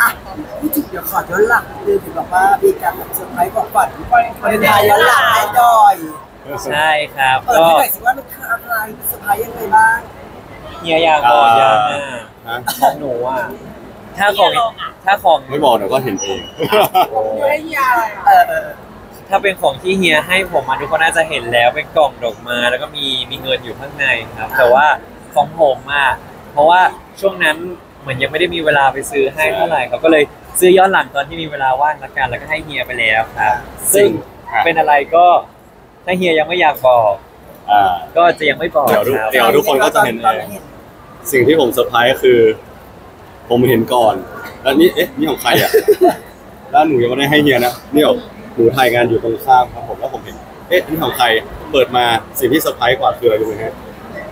อะพูดถึงเดี๋ยวขอย้อนหลังนิดนึงถึงบอกว่ามีการแบบเซอร์ไพรส์ของขวัญวาเลนไทน์ย้อนหลังให้ด้วยใช่ครับเปิดก็ให้หน่อยสิว่ามันคืออะไรเซอร์ไพรส์ยังไงบ้างเฮียอยากบอกยังอะฮะของหนูอะถ้าของถ้าของไม่บอกเดี๋ยวก็เห็นเองเออเออถ้าเป็นของที่เฮียให้ผมมาทุกคนน่าจะเห็นแล้วเป็นกล่องดอกไม้แล้วก็มีมีเงินอยู่ข้างในครับ แต่ว่าของผมอะเพราะว่าช่วงนั้น เหมือนยังไม่ได้มีเวลาไปซื้อให้เท่าไหร่เขาก็เลยซื้อย้อนหลังตอนที่มีเวลาว่างละกันแล้วก็ให้เฮียไปแล้วครับซึ่งเป็นอะไรก็ถ้าเฮียยังไม่อยากบอกอ่าก็จะยังไม่บอกเดี๋ยวดูครับเดี๋ยวทุกคนก็จะเห็นเองสิ่งที่ผมเซอร์ไพรส์คือ ผมเห็นก่อนแล้วนี่เอ๊ะนี่ของใครอะแล้วหนูยังไม่ได้ให้เฮียนะนี่บอกหนูถ่ายงานอยู่ตรงข้ามครับผมแล้วผมเห็นเอ๊ะนี่ของใครเปิดมาสิ่งที่เซอร์ไพรส์กว่าคืออะไรรู้ไหมฮะ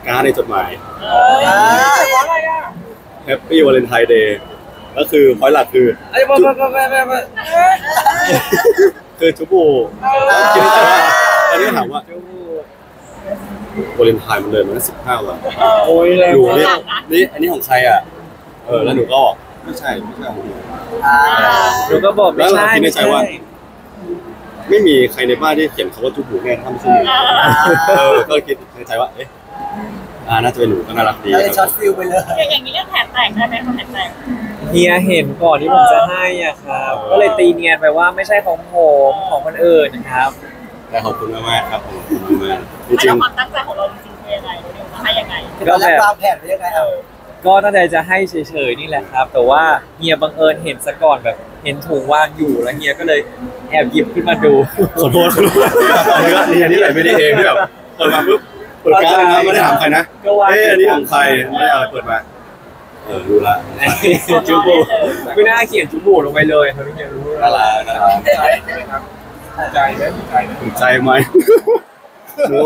การ์ดในจดหมายอ่า Happy Valentine's Day ก็คือ point หลักคือไอ้บ้าบ้าบ้าบ้าบ้าคือจุบูคิดในใจว่าตอนนี้ถามว่าวาเลนไทน์มันเลยมันสิบห้าวันโอ้ยเลยหนูนี่นี่อันนี้ของใครอะ เออแล้วหนูก็บอกไม่ใช่ไม่ใช่ของหนูอ่าหนูก็บอกไม่แล้วเราใช่คิดในไม่ใจใช่ว่า ไม่มีใครในบ้านที่เขียนคำว่าจุบูแน่ถ้าไม่ใช่หนูเออก็คิดในใจว่าเอ๊ะ อ่าน่าจะเป็นหนูก็น่ารักดีก็เลยช็อตฟิลไปเลยอย่างนี้เรื่องแผลแตกได้ไหมคนแผลแตกเฮียเห็นก่อนที่ผมจะให้อะครับ ก็เลยตีเนียนไปว่าไม่ใช่ของผมของคนอื่นนะครับแต่ขอบคุณมากๆครับผมขอบคุณมากๆจริแล้วงความตั้งใจของเราจริงๆคือยังไงเราจะให้ยังไงตอนแรกวางแผนไว้ยังไงเอาก็ตั้งใจจะให้เฉยๆนี่แหละครับ แต่ว่าเฮียบังเอิญเห็นซะก่อนแบบเห็นถุงวางอยู่แล้วเฮียก็เลยแอบหยิบขึ้นมาดูๆขอโทษขอโทษอันนี้ก็นี่อันนี้ไหลไม่ได้เองที่แบบเปิดมาปุ๊บ เปิดการ์ดนะไม่ได้ถามใครนะก็วางเอ๊ะอันนี้ของใครไม่ได้อะไรเปิดมาเออรู้ละจูบูไม่น่าเขียนจูบูลงไปเลยครับพี่เฮียรู้น่ารักน่ารักใจไหมใจไหมถูกใจไหมหนู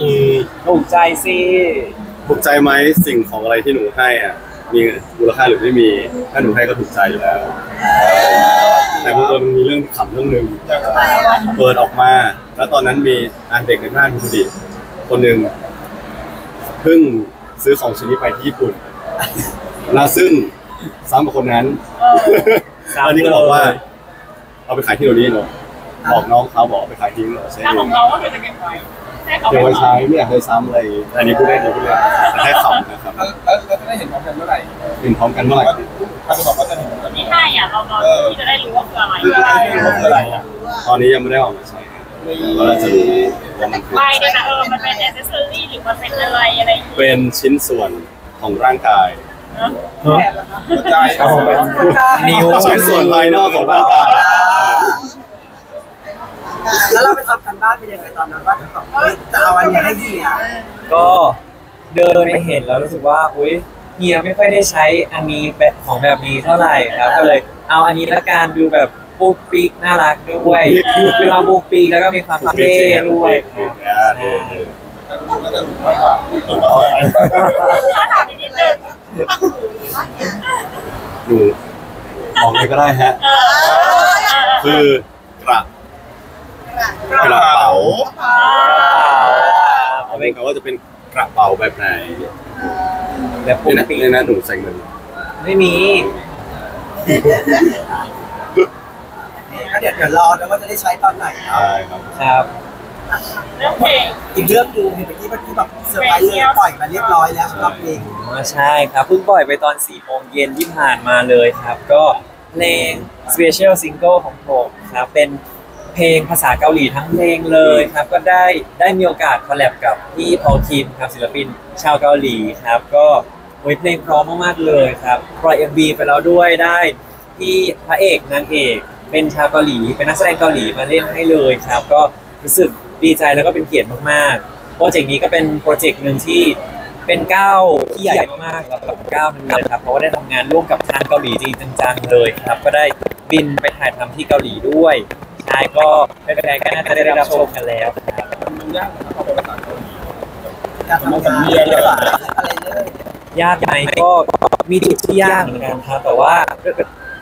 อืมถูกใจสิถูกใจไหมสิ่งของอะไรที่หนูให้อะมีมูลค่าหรือไม่มี ถ้าหนูให้ก็ถูกใจอยู่แล้ว แต่พอมันมีเรื่องขำเรื่องหนึ่งเปิดออกมา แล้วตอนนั้นมีอันเด็กในบ้านมีพอดี คนหนึ่งเพิ่งซื้อของชิ้นนี้ไปที่ญี่ปุ่นแล้วซึ่งซ้ำกับคนนั้นอันนี้ก็บอกว่า เอาไปขายที่โรนี่เนาะบอกน้องเขาบอกเอาไปขายที่นี่เนาะใช่ถ้าของเราก็คือจะเก็บไว้ให้เขาเดี๋ยวไว้ใช้ไม่อยากให้ซ้ำอะไรอย่างงี้อันนี้พูดได้ดีพูดได้แต่แค่ขำนะครับแล้วแล้วแล้วจะได้เห็นพร้อมกันเมื่อไหร่เห็นพร้อมกันเมื่อไหร่เขาจะบอกว่าจะเห็นแบบที่ให้อะเราเราที่จะได้รู้ว่าคืออะไรคืออะไรคืออะไรอะตอนนี้ยังไม่ได้ออกมาใช้ เราจะรู้ว่ามันคือไปเนี่ยนะเออมันเป็นแอคเซสซอรี่หรือมันเป็นอะไรอะไรอย่างเงี้ยเป็นชิ้นส่วนของร่างกายหัวใจเอาไปนิ้วชิ้นส่วนภายนอกของร่างกายแล้วเราไปทำกันบ้านเป็นยังไงตอนนั้นว่าแบบเฮ้ยจะเอาอันนี้ให้เฮียก็เดินไปเห็นแล้วรู้สึกว่าอุ้ยเฮียไม่ค่อยได้ใช้อันนี้แบบของแบบนี้เท่าไหร่ครับก็เลยเอาอันนี้ละกันดูแบบ ปุ๊กปิ๊กน่ารักด้วยมีความปุ๊กปิ๊กแล้วก็มีความเท่ด้วยครับใช่ก็จะรู้ว่าถ้าถามนิดนึงหนูมองเลยก็ได้ฮะ คือกระกระเป๋าเอาเป็นเขาว่าจะเป็นกระเป๋าแบบไหนแบบปุ๊นี่กนะปิ๊กนี่นะหนูใส่เงิน ไม่มี เดี๋ยวเดี๋ยวรอนะว่าจะได้ใช้ตอนไหนเนาะใช่ครับครับเรื่องเพลงอีกเรื่องหนึงเห็นเมื่อกี้เมื่อกี้แบบเซอร์ไพรส์เลยปล่อยมาเรียบร้อยแล้วสำหรับเพลงอ๋อใช่ครับเพิ่งปล่อยไปตอน4โมงเย็นที่ผ่านมาเลยครับ ก็เพลง Special Single ของผมครับเป็นเพลงภาษาเกาหลีทั้งเพลงเลยครับ ก็ได้ได้มีโอกาส collab กับพี่พอลคิมครับศิลปินชาวเกาหลีครับ ก็โอ้ยเพลงเพราะมากๆเลยครับปล่อย MV ไปแล้วด้วยได้ที่พระเอกนางเอก เป็นชาวเกาหลี เป็นนักแสดงเกาหลีมาเล่นให้เลยครับ ก็รู้สึกดีใจแล้วก็เป็นเกียรติมากๆ โปรเจกต์นี้ก็เป็นโปรเจกต์หนึ่งที่เป็นก้าวที่ใหญ่มากๆแล้วกับก้าวหนึงเลยครับ เพราะว่าได้ทำงานร่วมกับทางเกาหลีจริงจังๆเลยครับ ก็ได้บินไปถ่ายทำที่เกาหลีด้วยใช่ก็แฟนๆก็น่าจะได้รับชมกันแล้วครับมันยากนะเขาเป็นภาษาเกาหลีอยากทำงานภาษาอะไรเลยยากไหมก็มีจุดที่ยากเหมือนกันครับ แต่ว่า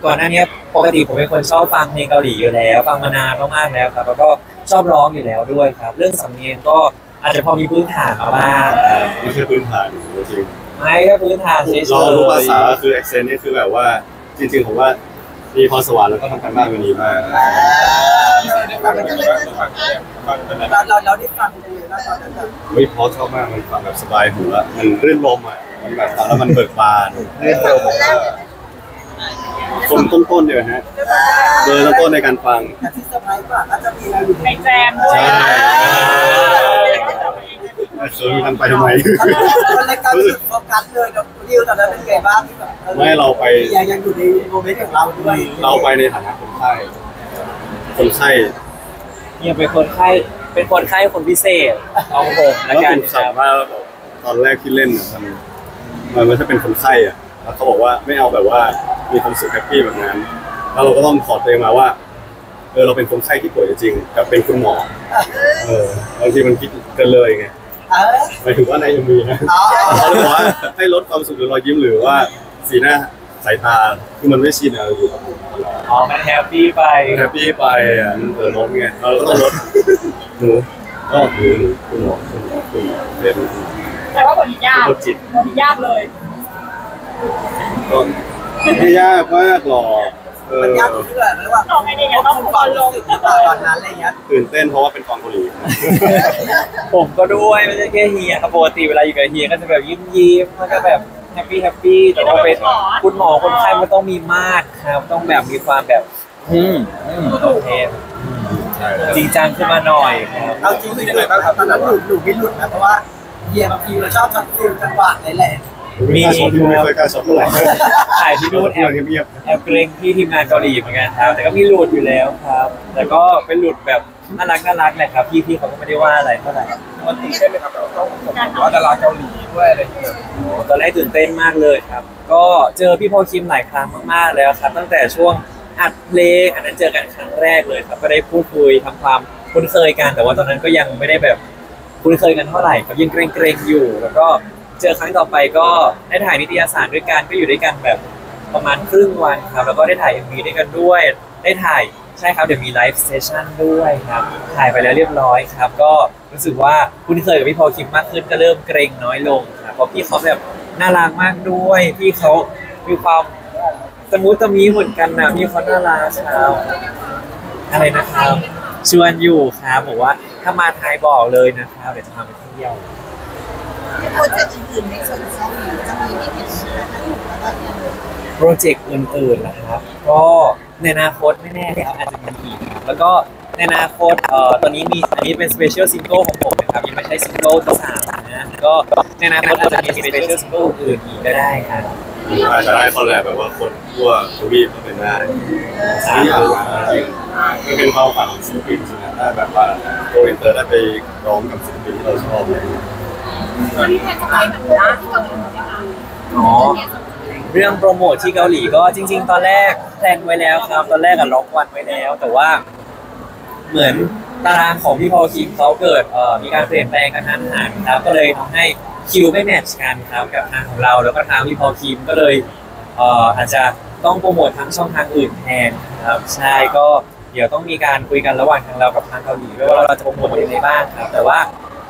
ก่อนหน้านี้ปกติผมเป็นคนชอบฟังเพลงเกาหลีอยู่แล้ว ฟังมานานมากๆแล้วครับแล้วก็ชอบร้องอยู่แล้วด้วยครับ เรื่องสำเนียงก็อาจจะพอมีพื้นฐานมาบ้างครับนี่คือพื้นฐานหนูจริงไม่ก็พื้นฐานเฉยๆเรารู้ภาษาคือ accent นี่คือแบบว่าจริงๆผมว่ามีพรสวรรค์แล้วก็ทำการบ้านวันนี้มากฟังเป็นยังไงบ้างฟังฟังเป็นอะไรเราเราเราได้ฟังเลยแล้วตอนนั้นแบบวิเพราะชอบมากมันฟังแบบสบายหูแล้วมันรื่นลมอะมันแบบฟังแล้วมันเบิกบานรื่นลม คนต้นๆเดียวฮะเบอร์ต้นๆในการฟังแต่ที่เซอร์ไพรส์กว่าก็จะมีเราอยู่ไปแจมด้วยใช่เออทำไปทำไมคนรายการสุดโฟกัสเลยกับดิวตอนนั้นเป็นไงบ้างที่แบบไม่เราไปยังยังอยู่ในโมเมนต์ของเราด้วยเราไปในฐานะคนไข้คนไข้เนี่ยเป็นคนไข้เป็นคนไข้คนพิเศษของผมละแล้วกัผนมคสัรัมบว่าตอนแรกที่เล่นน่ะมันมันไม่ใช่เป็นคนไข้อะแล้วเขาบอกว่าไม่เอาแบบว่า มีความสุขแฮปปี้แบบนั้น แล้วเราก็ต้องถอดตัวเองมาว่าเออเราเป็นคนไข้ที่ป่วยจริงๆกับเป็นคุณหมอเออบางทีมันคิดกันเลยไงเออหมายถึงว่าในยังมีนะอ๋อเขาเลยบอกว่าให้ลดความสุขหรือรอยยิ้มหรือว่าสีหน้าสายตาคือมันไม่ชินอะอยู่กับผมอ๋อมันแฮปปี้ไปแฮปปี้ไปอะมันเออลดไงเราก็ต้องลดหนูก็คือคุณหมอคุณหมอคุณหมอเป็นแต่ว่าบทนี้ยากโรคจิตบทนี้ยากเลยก็ ไม่ยากมากหรอกเออมันยากตรงที่แบบระหว่างตองไอเดียเนี่ยต้องก่อนลงตอนนั้นอะไรเงี้ยตื่นเต้นเพราะว่าเป็นกองเกาหลีผมก็ด้วยไม่ใช่แค่เฮียครับปกติเวลาอยู่กับเฮียก็จะแบบยิ้มยิ้มแล้วก็แบบแฮปปี้แฮปปี้แต่ว่าเป็นคุณหมอคนไข้มันต้องมีมากครับต้องแบบมีความแบบ อืมอืมโอเคจริงจังขึ้นมาหน่อยครับ เอาจริงๆเลยตอนนั้นหนูหนูไม่หลุดนะเพราะว่าเฮียบางทีเราชอบทำฟิลจังหวะเลย แหละมีชอบไม่เคยกล้าชอบเท่าไหร่ถ่ายที่นู่นแอบเงียบแอบเกรงที่ทีมงานเกาหลีเหมือนกันครับ แต่ก็มีหลุดอยู่แล้วครับ แต่ก็เป็นหลุดแบบน่ารักน่ารักแหละครับพี่พี่เขาก็ไม่ได้ว่าอะไรเท่าไหร่มันตีได้ไหมครับเราต้องผมว่าดาราเกาหลีด้วยอะไรอย่างเงี้ยตอนแรกตื่นเต้นมากเลยครับ ก็เจอพี่โพคิมหลายครั้งมากๆแล้วครับ ตั้งแต่ช่วงอัดเพลงอันนั้นเจอกันครั้งแรกเลยครับก็ได้พูดคุยทำความคุ้นเคยกันแต่ว่าตอนนั้นก็ยังไม่ได้แบบ คุ้นเคยกันเท่าไหร่ครับยังเกรงๆอยู่ แล้วก็ เจอครั้งต่อไปก็ได้ถ่ายนิตยสารด้วยกันก็อยู่ด้วยกันแบบประมาณครึ่งวันครับ แล้วก็ได้ถ่าย MV ด้วยกันด้วย ได้ถ่ายใช่ครับเดี๋ยวมี live session ด้วยครับ ถ่ายไปแล้วเรียบร้อยครับ ก็รู้สึกว่าคุ้นเคยกับพี่พอลคิมมากขึ้นก็เริ่มเกรงน้อยลงครับเพราะพี่เขาแบบน่ารักมากด้วยพี่เขามีความ smooth ตะมีเหมือนกันนะพี่เขาน่ารักครับอะไรนะครับ ชวนอยู่ครับบอกว่าถ้ามาไทยบอกเลยนะครับเดี๋ยวจะพาไปเที่ยว โปรเจกต์อื่นๆในส่วนของเกาหลีจะมีอีกไหมแล้วก็ยังโปรเจกต์อื่นๆนะครับ ก็ในอนาคตไม่แน่ครับอาจจะมีอีกครับแล้วก็ในอนาคตเอ่อตอนนี้มีอันนี้เป็น special single ของผมนะครับยังไม่ใช่ซิงเกิลที่สามนะก็ในอนาคตอาจจะมี special singleิลอื่นอีกก็ได้ครับๆอาจจะได้ collab แบบว่าคนทั่วทวีปก็เป็นได้นี่เอาจริงมันเป็นความฝันของศิลปินจริงๆนะถ้าแบบว่าโกอินเตอร์ได้ไปร้องกับศิลปินที่เราชอบเลย ตอนนี้แทนจะไปแบบร้านที่เกาหลีไหมคะอ๋อเรื่องโปรโมทที่เกาหลีก็จริง ๆ ตอนแรกแพลนไว้แล้วครับ ตอนแรกอะล็อกวันไว้แล้ว แต่ว่าเหมือนตารางของพี่พอลคิมเขาเกิดเอ่อมีการเปลี่ยนแปลงกันทันหันครับก็เลยทำให้คิวไม่แมทช์กันครับกับทางของเรา แล้วก็ทางพี่พอลคิมก็เลยเอ่ออาจจะต้องโปรโมททั้งช่องทางอื่นแทนครับใช่ก็เดี๋ยวต้องมีการคุยกันระหว่างทางเรากับทางเกาหลีด้วยว่าเราจะโปรโมทยังไงบ้างครับ แต่ว่า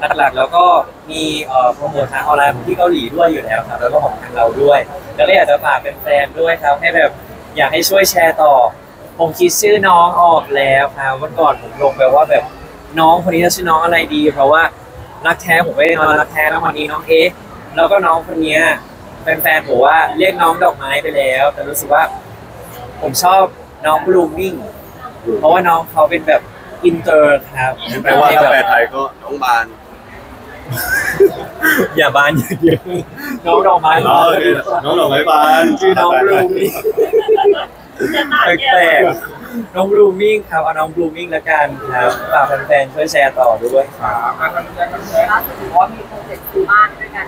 หลักๆแล้วก็มีโปรโมททางออนไลน์ที่เกาหลีด้วยอยู่แล้วครับแล้วก็ของทางเราด้วยแล้วก็อยากจะฝากแฟนๆด้วยครับให้แบบอยากให้ช่วยแชร์ต่อ ผมคิดชื่อน้องออกแล้วครับวันก่อนผมลงไปว่าแบบน้องคนนี้จะชื่อน้องอะไรดี เพราะว่ารักแท้ผมไม่ได้นอนรักแท้แล้ววันนี้น้องเอ๊ะแล้วก็น้องคนนี้แฟนๆบอกว่าเรียกน้องดอกไม้ไปแล้ว แต่รู้สึกว่า ผมชอบน้องบลูมิ่งเพราะว่าน้องเขาเป็นแบบอินเตอร์ครับแปลว่าถ้าแปลไทยก็น้องบาน อย่าบานเยอะๆน้องดอกไม้น้องน้องดอกไม้บานชื่อน้องแปลบลูไทยมิ่งจะตายเนี่ยแปลกๆน้องบลูมิ่งครับเอาน้องบลูมิ่งละกันครับฝากแฟนๆช่วยแชร์ต่อด้วยขาอันนั้นแยกกันแยกล่าสุดถือว่ามีโปรเจกต์คือบ้านด้วยกัน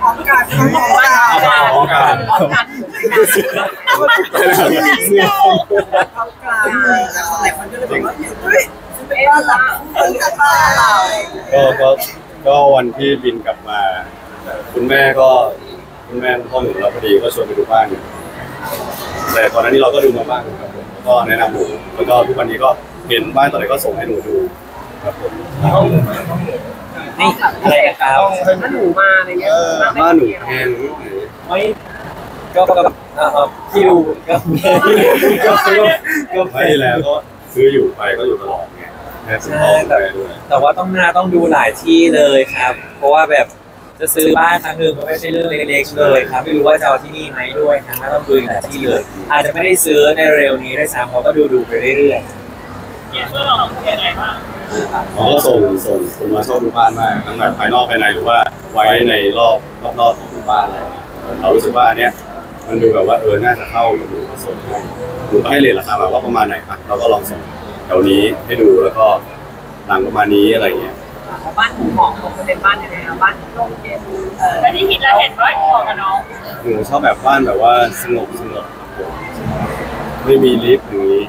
พร้อมกันพร้อมกันพร้อมกันพร้อมกันพร้อมกันหลายคนก็เลยบอกว่าเฮ้ยซึ่งเป็นบ้านหลังคู่กันเปล่าก็ ก็ก็วันที่บินกลับมา คุณแม่ก็คุณแม่พ่อหนูเราพอดีก็ชวนไปดูบ้านอยู่แต่ตอนนั้นนี่เราก็ดูมาบ้างครับผมแล้วก็แนะนำหนูแล้วก็ทุกวันนี้ก็เห็นบ้านตอนไหนก็ส่งให้หนูดูครับผมต้องต้องนี่อะไรนะครับต้องให้ถ้าหนูมาอะไรเงี้ยบ้านหนูแพงลูกหนูไม่ก็ก็เอ่อพี่ดูก็ก็ก็ก็ไม่แล้วก็ซื้ออยู่ไปก็อยู่ตลอด ไงแค่ซื้อของไปด้วยแต่ว่าต้องหน้าต้องดูหลายที่เลยครับ เพราะว่าแบบจะซื้อบ้านครั้งหนึ่งมันไม่ใช่เรื่องเล็กๆเลยครับไม่รู้ว่าจะเอาที่นี่ไหมด้วยครับต้องดูหลายที่เลย อาจจะไม่ได้ซื้อในเร็วนี้ด้วยซ้ำเขาก็ดูดูๆไปเรื่อยเนี่ยเพื่อเราเป็นยังไงบ้างเขาก็ส่งส่งส่งมาชอบดูบ้านมากทั้งแบบภายนอกภายในหรือว่าไว้ในรอบรอบๆของหมู่บ้านอะไรอย่างเงี้ยเรารู้สึกว่าอันเนี้ยมันดูแบบว่าเออน่าจะเข้าอยู่ผสมให้หนูก็ให้เรทราคามาว่าประมาณไหนอะเราก็ลองส่งแถวนี้ให้ดูแล้วก็หลังประมาณนี้อะไรอย่างเงี้ยบ้านหมูหอมผมจะเป็นบ้านยังไงอะบ้านร่มเย็นเออแล้วที่คิดแล้วเห็นว่าเหมาะกับน้องหนูชอบแบบบ้านแบบว่าสงบสงบไม่มีลิฟต์อย่างนี้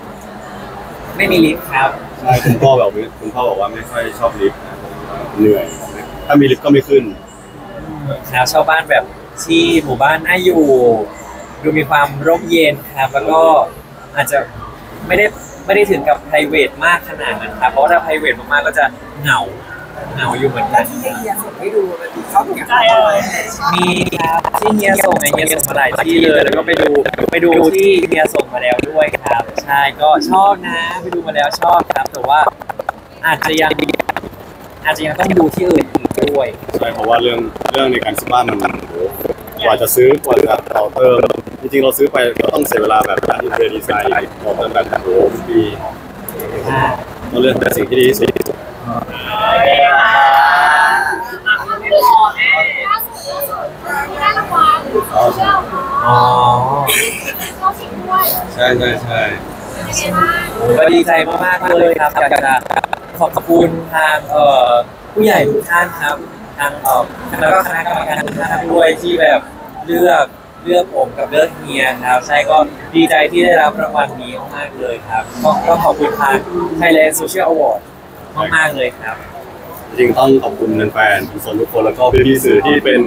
ๆไม่มีลิฟต์ครับใช่คุณพ่อแบบคุณพ่อบอกว่าไม่ค่อยชอบลิฟต์นะเหนื่อย ถ้ามีลิฟต์ก็ไม่ขึ้นครับชาวบ้านแบบที่หมู่บ้านน่าอยู่ ดูมีความร่มเย็นครับแล้วก็อาจจะไม่ได้ ไม่ได้ถึงกับ p r i v a t มากขนาดนั้นครับเพราะว่าถ้า p r i v a t มากๆก็จะเหงาเหงาอยู่เหมือนกัแล้วนที่เฮียส่งให้ดูมันมีข้อมูลใจเลยมีครับที่เฮียส่งไงเฮียส่งมาหลายที่เลยแล้วก็ไปดูไปดูที่เฮียส่งมาแล้วด้วยครับใช่ก็ชอบนะ ไปดูมาแล้วชอบครับ แต่ว่าอาจจะยังอาจจะยังต้องดูที่อื่นอีกด้วย ใช่เพราะว่าเรื่องเรื่องในการซื้อบ้านมันโหกว่าจะซื้อกว่าจะต่อเติม จริงๆเราซื้อไปก็ต้องเสียเวลาแบบการเทอร์ดีไซน์ต่อเติมแบบโอ้โหเป็นปีต้องเลือกแต่สิ่งที่ดีที่สุดอ๋อใช่ใช่ใช่ก็ดีใจมากๆเลยครับอยากจะขอบคุณทางเอ่อผู้ใหญ่ทุกท่านครับทางเอ่อแล้วก็คณะกรรมการทุกท่านด้วยที่แบบเลือก เลือกผมกับเลือกเฮียครับ ใช่ก็ดีใจที่ได้รับรางวัลนี้มากๆเลยครับก็ก็ขอบคุณทาง Thailand Social Award มากๆเลยครับ จริงๆต้องขอบคุณแฟนๆทุกคนทุกคนแล้วก็พี่ๆสื่อที่เป็น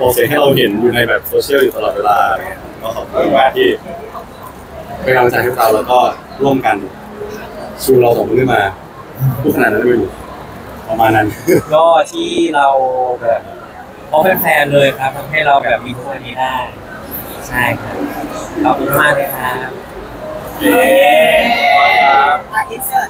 บอกเสียงให้เราเห็นอยู่ในแบบโซเชียลอยู่ตลอดเวลาอะไรเงี้ยก็ขอบคุณมากที่เป็นกำลังใจให้เราแล้วก็ร่วมกันชูเราสองคนขึ้นมาพูดขนาดนั้นไม่รู้ประมาณนั้น ก็ที่เราแบบเพราะแฟนๆเลยครับทำให้เราแบบมีทุกวันนี้ได้ ใช่ครับขอบคุณมากเลยครับอินเสิร์ต